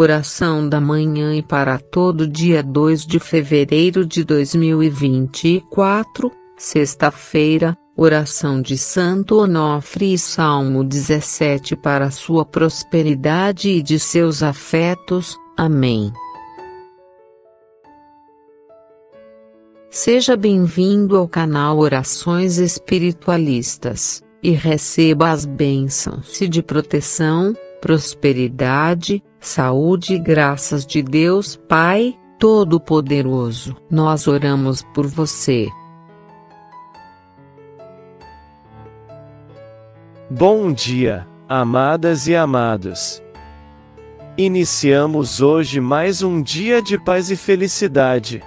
Oração da manhã e para todo dia 2 de fevereiro de 2024, sexta-feira, oração de Santo Onofre e Salmo 17 para sua prosperidade e de seus afetos. Amém. Seja bem-vindo ao canal Orações Espiritualistas e receba as bênçãos de proteção, prosperidade, saúde e graças de Deus Pai Todo-Poderoso. Nós oramos por você. Bom dia, amadas e amados. Iniciamos hoje mais um dia de paz e felicidade.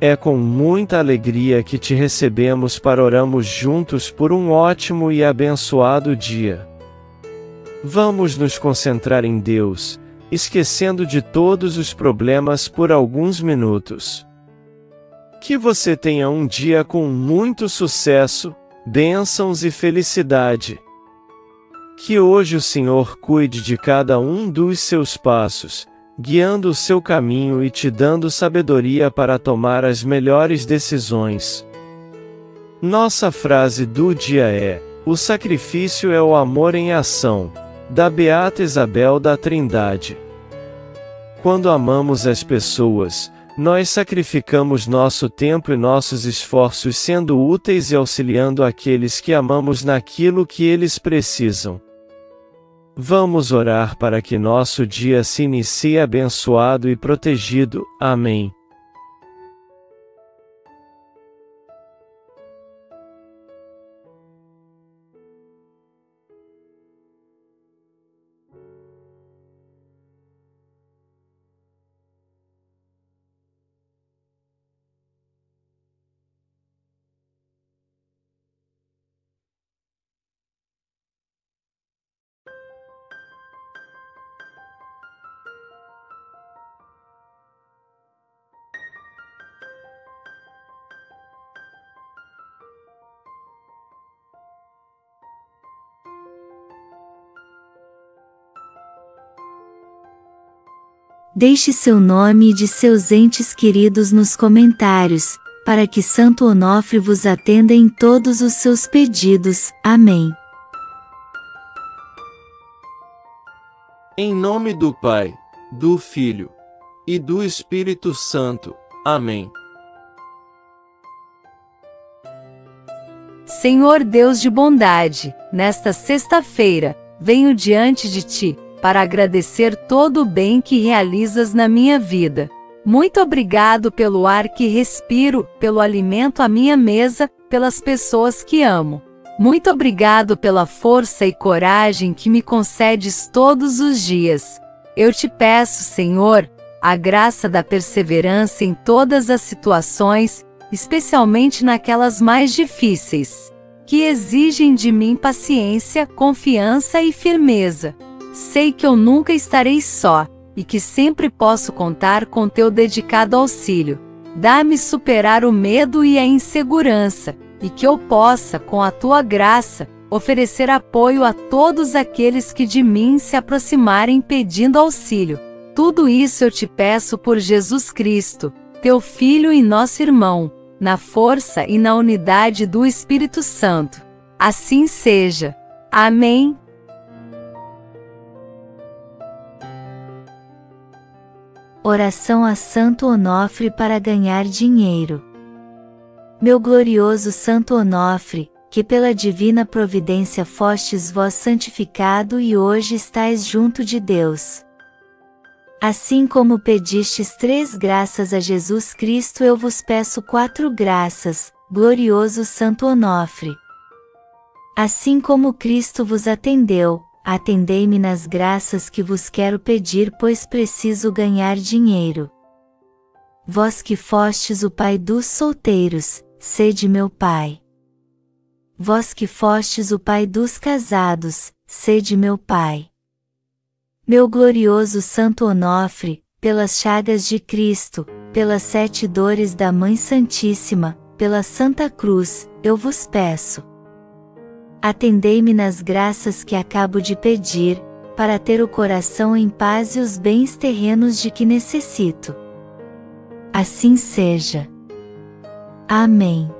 É com muita alegria que te recebemos para orarmos juntos por um ótimo e abençoado dia. Vamos nos concentrar em Deus, esquecendo de todos os problemas por alguns minutos. Que você tenha um dia com muito sucesso, bênçãos e felicidade. Que hoje o Senhor cuide de cada um dos seus passos, guiando o seu caminho e te dando sabedoria para tomar as melhores decisões. Nossa frase do dia é: O sacrifício é o amor em ação da Beata Isabel da Trindade. Quando amamos as pessoas, nós sacrificamos nosso tempo e nossos esforços sendo úteis e auxiliando aqueles que amamos naquilo que eles precisam. Vamos orar para que nosso dia se inicie abençoado e protegido. Amém. Deixe seu nome e de seus entes queridos nos comentários, para que Santo Onofre vos atenda em todos os seus pedidos. Amém. Em nome do Pai, do Filho e do Espírito Santo. Amém. Senhor Deus de bondade, nesta sexta-feira, venho diante de ti para agradecer todo o bem que realizas na minha vida. Muito obrigado pelo ar que respiro, pelo alimento à minha mesa, pelas pessoas que amo. Muito obrigado pela força e coragem que me concedes todos os dias. Eu te peço, Senhor, a graça da perseverança em todas as situações, especialmente naquelas mais difíceis, que exigem de mim paciência, confiança e firmeza. Sei que eu nunca estarei só, e que sempre posso contar com teu dedicado auxílio. Dá-me superar o medo e a insegurança, e que eu possa, com a tua graça, oferecer apoio a todos aqueles que de mim se aproximarem pedindo auxílio. Tudo isso eu te peço por Jesus Cristo, teu Filho e nosso irmão, na força e na unidade do Espírito Santo. Assim seja. Amém. Oração a Santo Onofre para ganhar dinheiro. Meu glorioso Santo Onofre, que pela divina providência fostes vós santificado e hoje estais junto de Deus. Assim como pedistes três graças a Jesus Cristo, eu vos peço quatro graças, glorioso Santo Onofre. Assim como Cristo vos atendeu, atendei-me nas graças que vos quero pedir, pois preciso ganhar dinheiro. Vós que fostes o Pai dos solteiros, sede meu Pai. Vós que fostes o Pai dos casados, sede meu Pai. Meu glorioso Santo Onofre, pelas chagas de Cristo, pelas sete dores da Mãe Santíssima, pela Santa Cruz, eu vos peço Atendei-me nas graças que acabo de pedir, para ter o coração em paz e os bens terrenos de que necessito. Assim seja. Amém.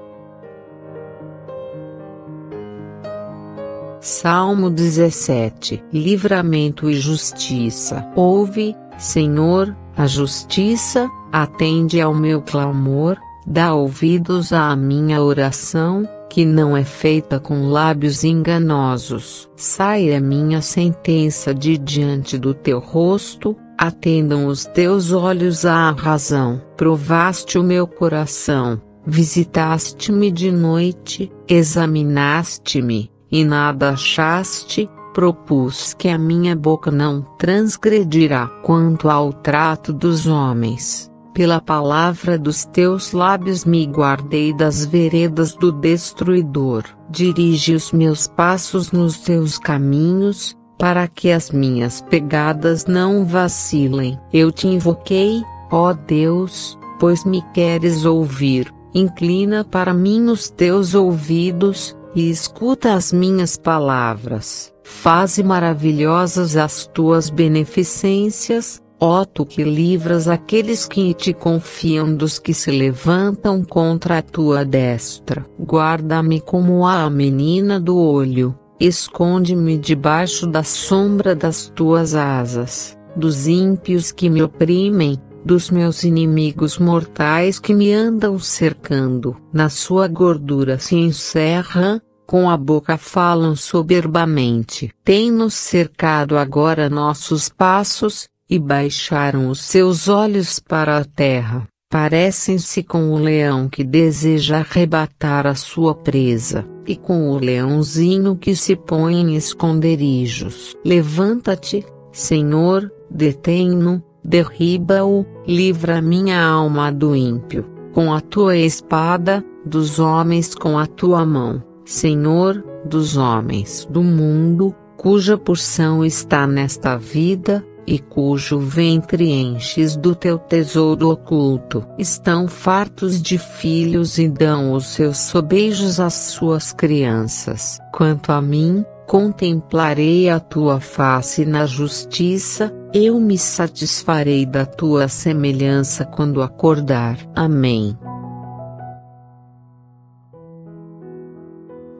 Salmo 17 Livramento e justiça. Ouve, Senhor, a justiça, atende ao meu clamor, dá ouvidos à minha oração, que não é feita com lábios enganosos. Sai a minha sentença de diante do teu rosto, atendam os teus olhos à razão. Provaste o meu coração, visitaste-me de noite, examinaste-me e nada achaste, propus que a minha boca não transgredirá quanto ao trato dos homens. Pela palavra dos teus lábios me guardei das veredas do destruidor. Dirige os meus passos nos teus caminhos, para que as minhas pegadas não vacilem. Eu te invoquei, ó Deus, pois me queres ouvir. Inclina para mim os teus ouvidos, e escuta as minhas palavras. Faze maravilhosas as tuas beneficências, ó tu que livras aqueles que te confiam dos que se levantam contra a tua destra. Guarda-me como a menina do olho, esconde-me debaixo da sombra das tuas asas, dos ímpios que me oprimem, dos meus inimigos mortais que me andam cercando. Na sua gordura se encerra, com a boca falam soberbamente. Tem-nos cercado agora nossos passos, e baixaram os seus olhos para a terra. Parecem-se com o leão que deseja arrebatar a sua presa, e com o leãozinho que se põe em esconderijos. Levanta-te, Senhor, detém-no, derriba-o, livra minha alma do ímpio, com a tua espada, dos homens com a tua mão, Senhor, dos homens do mundo, cuja porção está nesta vida, e cujo ventre enches do teu tesouro oculto. Estão fartos de filhos e dão os seus sobeijos às suas crianças. Quanto a mim, Contemplarei a tua face na justiça, eu me satisfarei da tua semelhança quando acordar. Amém.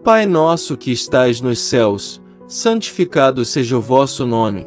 Pai nosso que estais nos céus, santificado seja o vosso nome.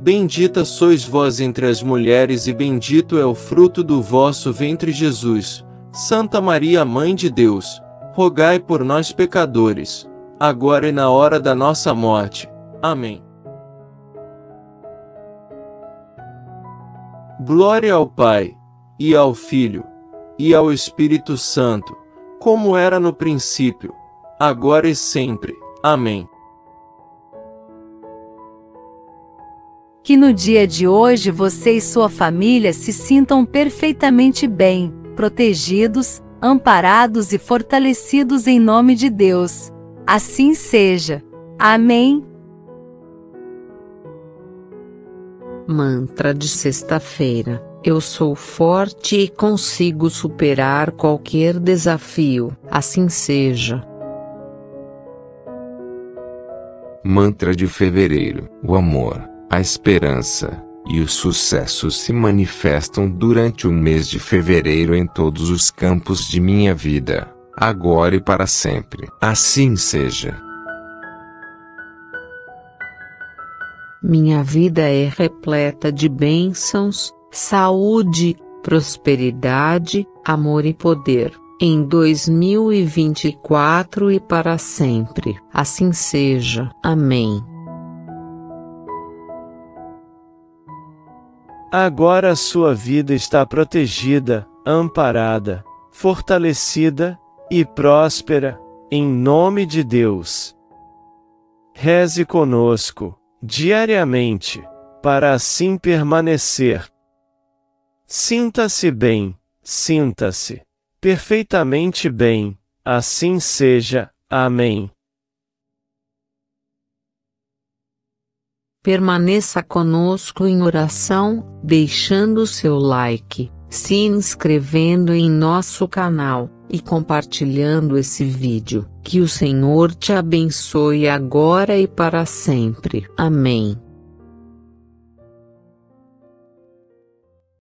Bendita sois vós entre as mulheres e bendito é o fruto do vosso ventre Jesus. Santa Maria Mãe de Deus, rogai por nós pecadores agora e na hora da nossa morte. Amém. Glória ao Pai, e ao Filho, e ao Espírito Santo, como era no princípio, agora e sempre. Amém. Que no dia de hoje você e sua família se sintam perfeitamente bem, protegidos, amparados e fortalecidos em nome de Deus. Assim seja. Amém. Mantra de sexta-feira. Eu sou forte e consigo superar qualquer desafio. Assim seja. Mantra de fevereiro. O amor, a esperança e o sucesso se manifestam durante o mês de fevereiro em todos os campos de minha vida agora e para sempre. Assim seja. Minha vida é repleta de bênçãos, saúde, prosperidade, amor e poder. Em 2024 e para sempre. Assim seja. Amém. Agora a sua vida está protegida, amparada, fortalecida e próspera, em nome de Deus. Reze conosco, diariamente, para assim permanecer. Sinta-se bem, sinta-se perfeitamente bem, assim seja. Amém. Permaneça conosco em oração, deixando seu like, se inscrevendo em nosso canal e compartilhando esse vídeo. Que o Senhor te abençoe agora e para sempre. Amém.